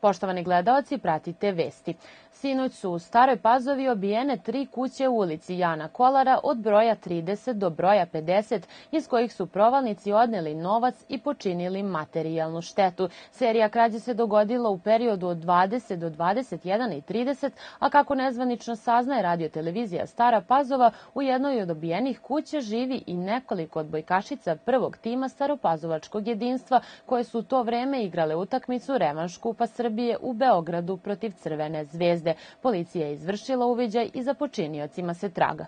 Poštovani gledaoci, pratite vesti. Sinoć su u Staroj Pazovi obijene tri kuće u ulici Jana Kolara od broja 30 do broja 50, iz kojih su provalnici odneli novac i počinili materijalnu štetu. Serija krađe se dogodila u periodu od 20 do 21.30, a kako nezvanično saznaje radiotelevizija Stara Pazova, u jednoj od obijenih kuća živi i nekoliko odbojkašica prvog tima Staropazovačkog jedinstva, koje su u to vreme igrale utakmicu Revanš Kupa Srbije u Beogradu protiv Crvene zvezde. Policija je izvršila uviđaj i za počiniocima se traga.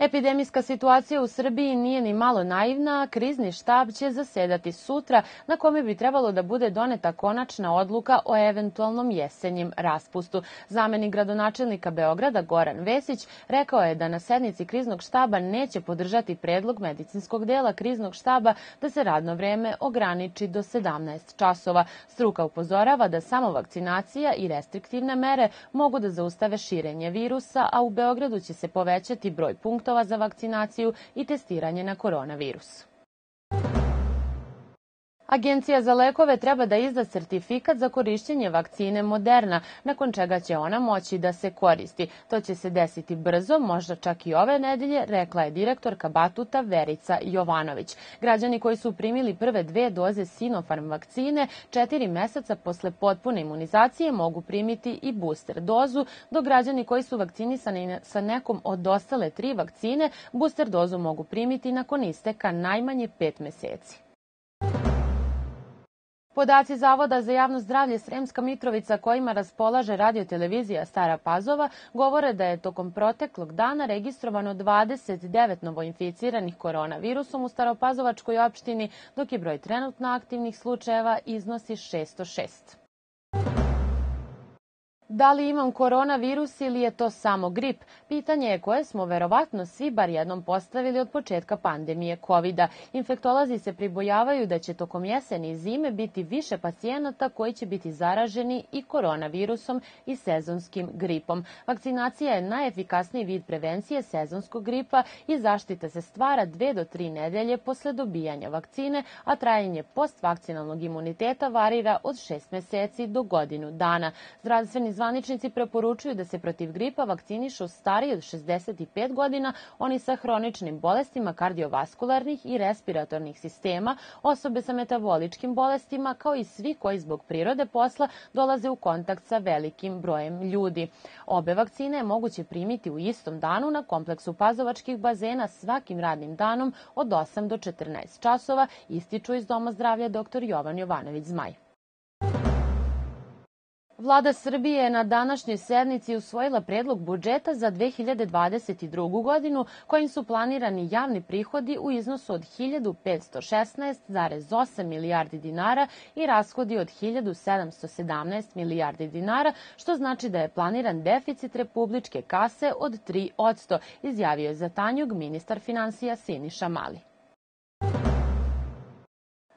Epidemijska situacija u Srbiji nije ni malo naivna, krizni štab će zasedati sutra na kome bi trebalo da bude doneta konačna odluka o eventualnom jesenjem raspustu. Zamenik gradonačelnika Beograda Goran Vesić rekao je da na sednici kriznog štaba neće podržati predlog medicinskog dela kriznog štaba da se radno vreme ograniči do 17 časova. Struka upozorava da samo vakcinacija i restriktivne mere mogu da zaustave širenje virusa, a u Beogradu će se povećati broj punktova punktova za vakcinaciju i testiranje na koronavirus. Agencija za lekove treba da izda sertifikat za korišćenje vakcine Moderna, nakon čega će ona moći da se koristi. To će se desiti brzo, možda čak i ove nedelje, rekla je direktorka Batuta Verica Jovanović. Građani koji su primili prve dve doze Sinopharm vakcine četiri meseca posle potpune imunizacije mogu primiti i booster dozu, dok građani koji su vakcinisani sa nekom od ostale tri vakcine booster dozu mogu primiti nakon isteka najmanje pet meseci. Podaci Zavoda za javno zdravlje Sremska Mitrovica kojima raspolaže radiotelevizija Stara Pazova govore da je tokom proteklog dana registrovano 29 novoinficiranih koronavirusom u Staropazovačkoj opštini, dok je broj trenutno aktivnih slučajeva iznosi 606. Da li imam koronavirus ili je to samo grip? Pitanje je koje smo verovatno svi bar jednom postavili od početka pandemije covid -a. Infektolozi se pribojavaju da će tokom jeseni i zime biti više pacijenata koji će biti zaraženi i koronavirusom i sezonskim gripom. Vakcinacija je najefikasniji vid prevencije sezonskog gripa i zaštita se stvara dve do tri nedelje posle dobijanja vakcine, a trajanje postvakcinalnog imuniteta varira od šest meseci do godinu dana. Zdravstveni zvaničnici preporučuju da se protiv gripa vakcinišu stariji od 65 godina, oni sa hroničnim bolestima kardiovaskularnih i respiratornih sistema, osobe sa metaboličkim bolestima, kao i svi koji zbog prirode posla dolaze u kontakt sa velikim brojem ljudi. Obe vakcine je moguće primiti u istom danu na kompleksu pazovačkih bazena svakim radnim danom od 8 do 14 časova, ističu iz Doma zdravlja dr. Jovan Jovanović Zmaj. Vlada Srbije je na današnjoj sednici usvojila predlog budžeta za 2022. godinu kojim su planirani javni prihodi u iznosu od 1516,8 milijardi dinara i rashodi od 1717 milijardi dinara, što znači da je planiran deficit republičke kase od 3%, izjavio je za Tanjug ministar financija Siniša Mali.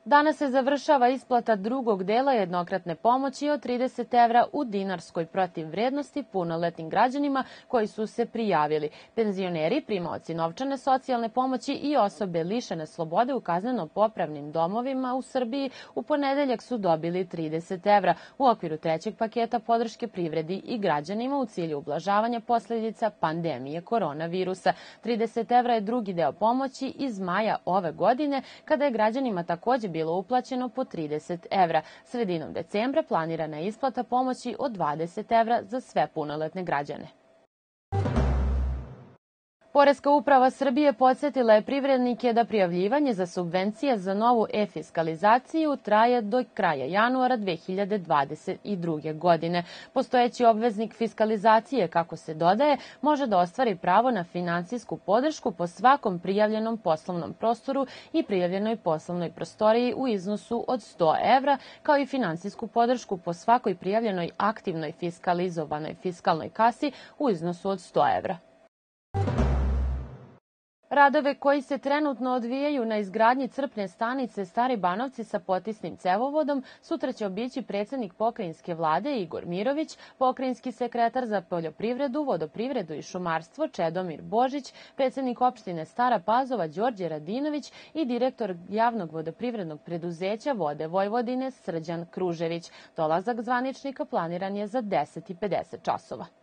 Danas se završava isplata drugog dela jednokratne pomoći od 30 evra u dinarskoj protiv vrednosti punoletnim građanima koji su se prijavili. Penzioneri, primaoci novčane socijalne pomoći i osobe lišene slobode u kazneno-popravnim domovima u Srbiji u ponedeljak su dobili 30 evra u okviru trećeg paketa podrške privredi i građanima u cilju ublažavanja posledica pandemije koronavirusa. 30 evra je drugi deo pomoći iz maja ove godine, kada je građanima takođe bilo uplaćeno po 30 evra. Sredinom decembra planirana je isplata pomoći od 20 evra za sve punoletne građane. Poreska uprava Srbije podsjetila je privrednike da prijavljivanje za subvencije za novu e-fiskalizaciju traje do kraja januara 2022. godine. Postojeći obveznik fiskalizacije, kako se dodaje, može da ostvari pravo na finansijsku podršku po svakom prijavljenom poslovnom prostoru i prijavljenoj poslovnoj prostoriji u iznosu od 100 evra, kao i finansijsku podršku po svakoj prijavljenoj aktivnoj fiskalizovanoj fiskalnoj kasi u iznosu od 100 evra. Radove koji se trenutno odvijaju na izgradnji crpne stanice Stari Banovci sa potisnim cevovodom sutra će obići predsednik pokrajinske vlade Igor Mirović, pokrajinski sekretar za poljoprivredu, vodoprivredu i šumarstvo Čedomir Božić, predsednik opštine Stara Pazova Đorđe Radinović i direktor javnog vodoprivrednog preduzeća Vode Vojvodine Srđan Kružević. Dolazak zvaničnika planiran je za 10.50 časova.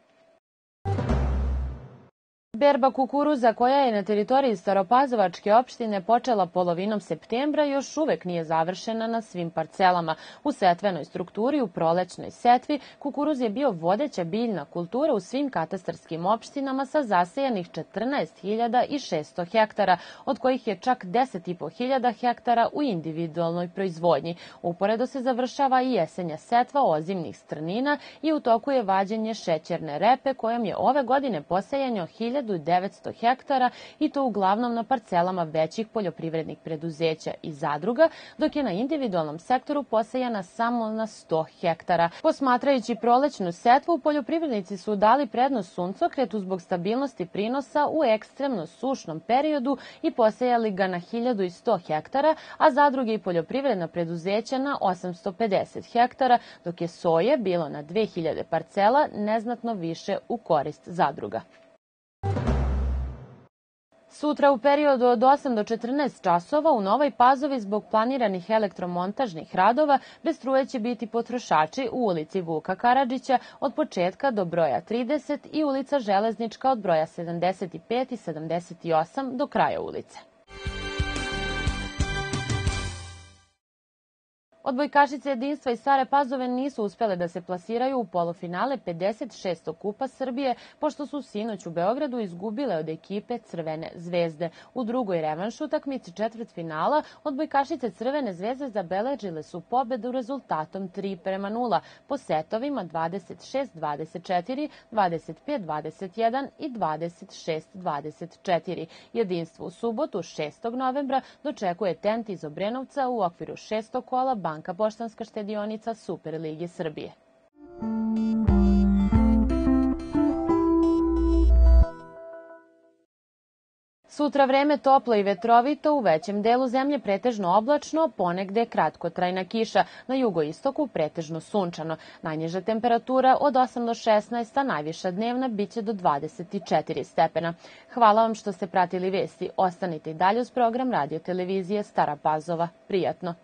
Berba kukuruza koja je na teritoriji Staropazovačke opštine počela polovinom septembra još uvek nije završena na svim parcelama. U setvenoj strukturi u prolećnoj setvi kukuruz je bio vodeća biljna kultura u svim katastarskim opštinama sa zasejanih 14.600 hektara, od kojih je čak 10.500 hektara u individualnoj proizvodnji. Uporedo se završava i jesenja setva ozimnih strnina i u toku je vađenje šećerne repe kojom je ove godine posejano 1000 1900 hektara i to uglavnom na parcelama većih poljoprivrednih preduzeća i zadruga, dok je na individualnom sektoru posejana samo na 100 hektara. Posmatrajući prolećnu setvu, poljoprivrednici su dali prednost suncokretu zbog stabilnosti prinosa u ekstremno sušnom periodu i posejali ga na 1100 hektara, a zadruge i poljoprivredna preduzeća na 850 hektara, dok je soje bilo na 2000 parcela neznatno više u korist zadruga. Sutra u periodu od 8 do 14 časova u Novoj Pazovi zbog planiranih elektromontažnih radova bez struje će biti potrošači u ulici Vuka Karadžića od početka do broja 30 i ulica Železnička od broja 75 i 78 do kraja ulice. Odbojkašice jedinstva iz Stare Pazove nisu uspele da se plasiraju u polufinale 56. kupa Srbije, pošto su sinoć u Beogradu izgubile od ekipe Crvene zvezde. U drugoj revanš utakmici četvrt finala odbojkašice Crvene zvezde zabeležile su pobedu rezultatom 3 prema 0 po setovima 26-24, 25-21 i 26-24. Jedinstvo u subotu 6. novembra dočekuje Tent iz Obrenovca u okviru šestog kola Banka Poštanska štedionica Superlige Srbije. Sutra vreme toplo i vetrovito, u većem delu zemlje pretežno oblačno, ponegde kratkotrajna kiša, na jugoistoku pretežno sunčano. Najniža temperatura od 8 do 16, a najviša dnevna biće do 24 stepena. Hvala vam što ste pratili vesti. Ostanite i dalje uz program radio televizije Stara Pazova. Prijatno!